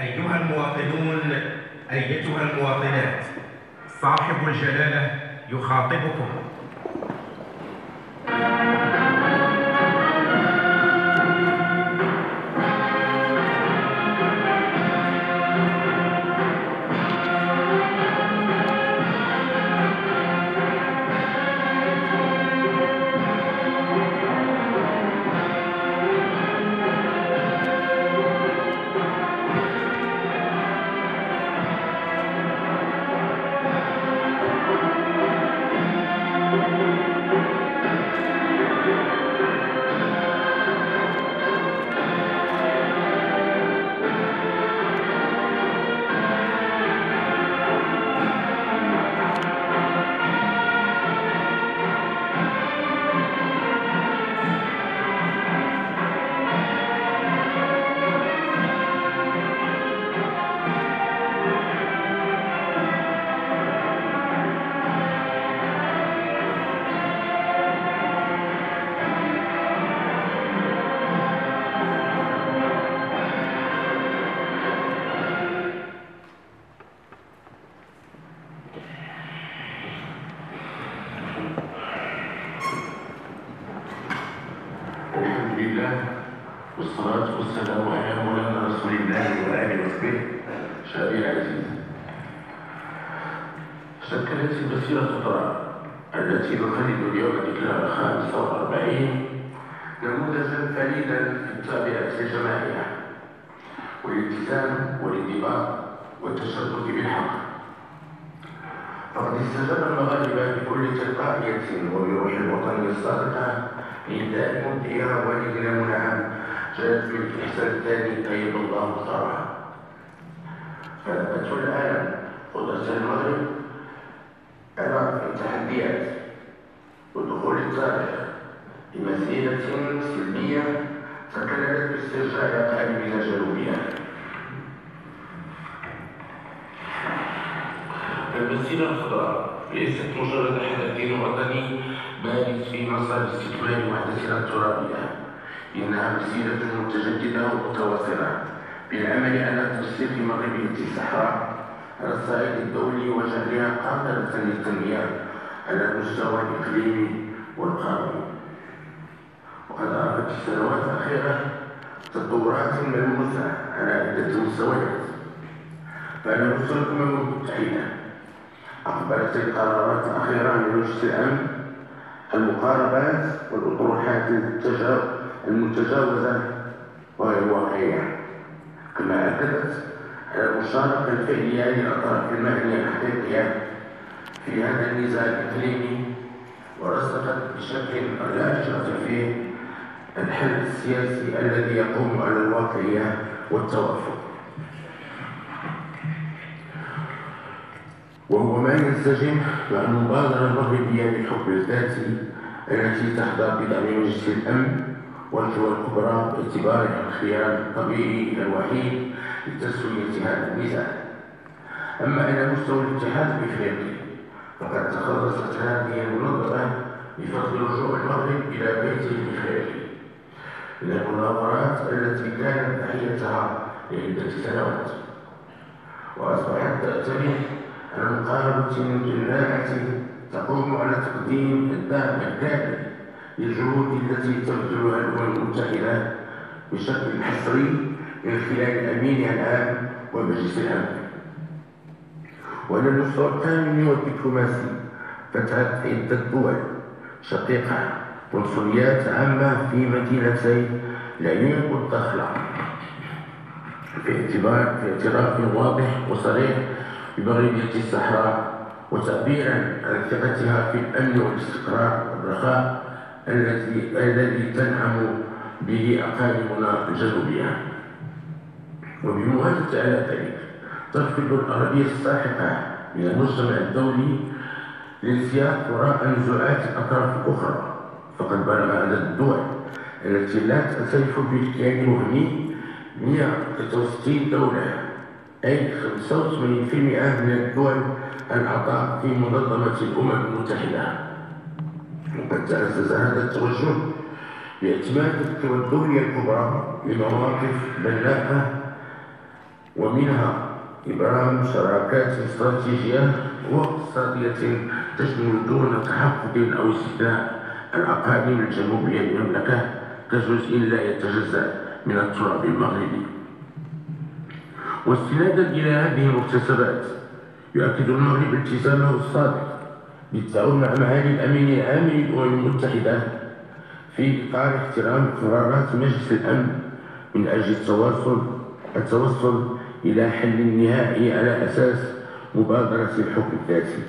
أيها المواطنون أيتها المواطنات صاحب الجلالة يخاطبكم. والصلاة والسلام على مولانا رسول الله وآله وصحبه. شعبي العزيز شكلت المسيرة الخضراء التي نخلد اليوم ذكرها الخامس والأربعين نموذجا فريدا في التابعة الجماعية والالتزام والانضباط والتشبث بالحق. فقد استجاب المغاربة بكل تلقائية وبروح الوطنية الصادقة لإهداء مبدئها والدنا منعم من الإحسان الثاني طيب الله ثرها فأثبت الآن قدرة المغرب على التحديات ودخول التاريخ بمسيرة سلمية تكللت باسترجاع قائمنا جنوبيا المسيرة الخضراء ليست مجرد حدث وطني بارز في مسار استكمال وحدتنا الترابية إنها مسيرة متجددة ومتواصلة بالعمل على ترسيخ مغربية الصحراء على الصعيد الدولي وجعلها قادرة للتنمية على المستوى الإقليمي والقاري وقد أراقت السنوات الأخيرة تطورات ملموسة على عدة مستويات. فعلى مستوى الأمم المتحدة. أقبلت القرارات الأخيرة من مجلس الأمن المقاربات والأطروحات المتجاوزة وغير الواقعية كما أكدت المشاركة الفعلية للأطراف المعنية الحقيقية في هذا النزاع الإقليمي ورسخت بشكل لا إشارة فيه الحل السياسي الذي يقوم على الواقعية والتوافق. وهو ما ينسجم مع المبادرة المغربية للحكم الذاتي التي تحظى بدعم مجلس الأمن والقوى الكبرى باعتبارها الخيار الطبيعي الوحيد لتسوية هذا النزاع. أما على مستوى الاتحاد الإفريقي فقد تخلصت هذه المنظمة بفضل رجوع المغرب إلى بيته الإفريقي من المناظرات التي كانت ناحيتها لعدة سنوات وأصبحت تعتمد على مقاربة جماعة تقوم على تقديم الدعم الكامل للجهود التي تبذلها الأمم المتحدة بشكل حصري من خلال أمينها العام ومجلس الأمن وعلى المستوى القانوني والدبلوماسي فتحت عدة دول شقيقة قنصليات عامة في مدينتي العيون والدخلة في اعتبار في اعتراف واضح وصريح بمغربية الصحراء وتعبيرا عن ثقتها في الأمن والاستقرار والرخاء الذي الذي تنعم به أقاليمنا الجنوبية وبموافقة على ذلك ترفض الأرضية الساحقة من المجتمع الدولي للسياق وراء نزوعات الأطراف الأخرى فقد بلغ عدد الدول التي لا تعترف بالكيان الوهمي 163 دولة أي 85% من الدول الأعضاء في منظمة الأمم المتحدة. وقد تعزز هذا التوجه القوى الدولية الكبرى لمواقف بلاغة ومنها إبرام شراكات استراتيجية واقتصادية تشمل دون تحفظ أو استثناء الأقاليم الجنوبية للمملكة كجزء لا يتجزأ من التراب المغربي. واستنادا إلى هذه المكتسبات يؤكد المغرب التزامه الصادق بالتعاون مع معالي الأمين العام للأمم المتحدة. في إطار احترام قرارات مجلس الأمن من أجل التواصل التوصل إلى حل نهائي على أساس مبادرة الحكم الذاتي.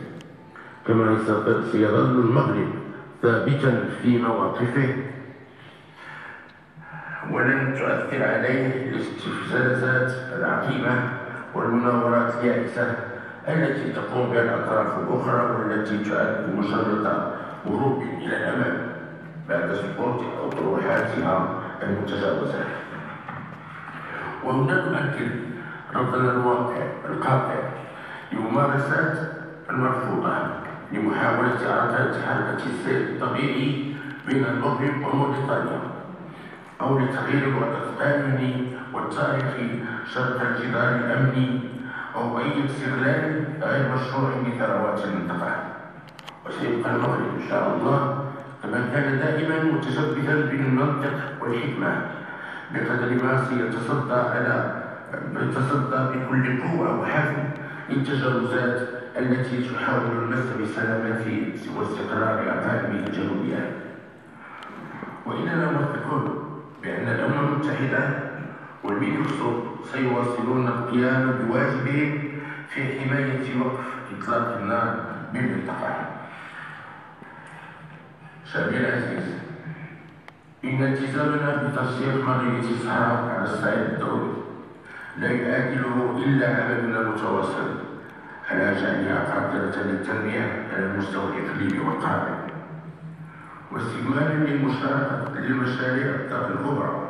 كما سيظل المغرب ثابتا في مواقفه. ولن تؤثر عليه الاستفزازات العقيمة والمناورات اليائسة التي تقوم بها الأطراف الأخرى والتي تعد مجرد هروب إلى الأمام بعد سقوط أطروحاتها المتجاوزة. وهنا نؤكد رفضنا الواقع القاطع لممارسات المرفوضة لمحاولة إعادة حركة السير الطبيعي بين المغرب وموريتانيا أو لتغيير الوضع القانوني والتاريخي شرق الجدار الأمني أو أي استغلال غير مشروع لثروات المنطقة. وسيبقى المغرب إن شاء الله كما كان دائما متشبثا بالمنطق والحكمة بقدر ما سيتصدى على يتصدى بكل قوة وحزم للتجاوزات التي تحاول المس بسلامة واستقرار أقاليم الجنوبية. وإننا موثقون بأن الأمم المتحدة والمينوسو سيواصلون القيام بواجبهم في حماية وقف إطلاق النار بالمنطقة شعبي العزيز إن التزامنا بترسيخ مغربية الصحراء على الصعيد الدولي لا يعادله إلا عملنا المتواصل. على جعلها قادرة للتنمية على المستوى الإقليمي والقاري واستكمالا للمشاريع الكبرى.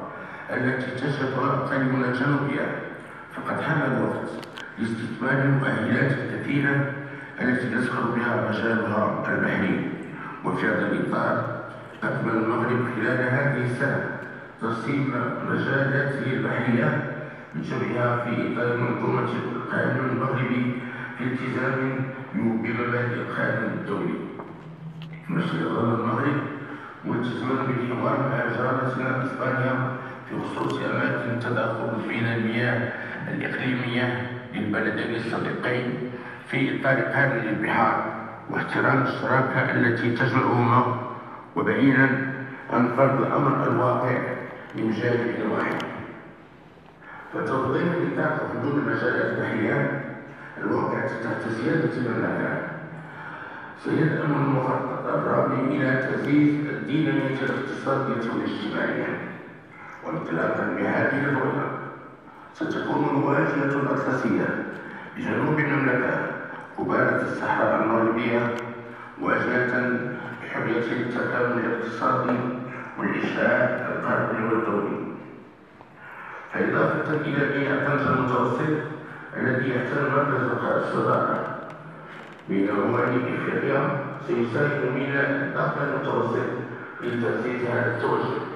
التي تشهدها أقاليمنا الجنوبية فقد حان الوقت لاستكمال المؤهلات الكثيرة التي يسخر بها مجالها البحري وفي هذا الإطار أكمل المغرب خلال هذه السنة ترسيم مجالاته البحرية بجمعها في إطار منظومة القانون المغربي في التزام بمبادئ القانون الدولي. يظل المغرب ملتزما بالحوار مع جارتنا إسبانيا في خصوص اماكن تداخل بين المياه الإقليمية للبلدين الصديقين في إطار قانون البحار واحترام الشراكه التي تجمعهما وبعيدا عن فرض الأمر الواقع من جانب واحد. فتنظيم نطاق حدود المجالات البحريه الواقع تحت زيادة المملكه سيدعم المخطط الرابع إلى تعزيز الدينامية الاقتصادية والاجتماعية. وانطلاقا بهذه الرؤية ستكون الواجهة الأطلسية بجنوب المملكة قبالة الصحراء المغربية واجهة بحرية التكامل الاقتصادي والإشعاع القاري والدولي. فإضافة إلى بيئة المتوسط الذي يحتل مركز الصدارة من مواليد إفريقيا سيساهم من الدخل المتوسط لتأسيس هذا التوجه.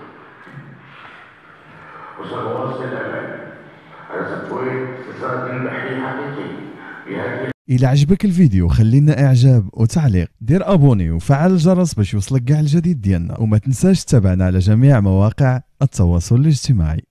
إذا عجبك الفيديو خلينا إعجاب وتعليق. دير أبوني وفعل الجرس باش يوصلك كاع الجديد ديالنا وما تنساش تتابعنا على جميع مواقع التواصل الاجتماعي.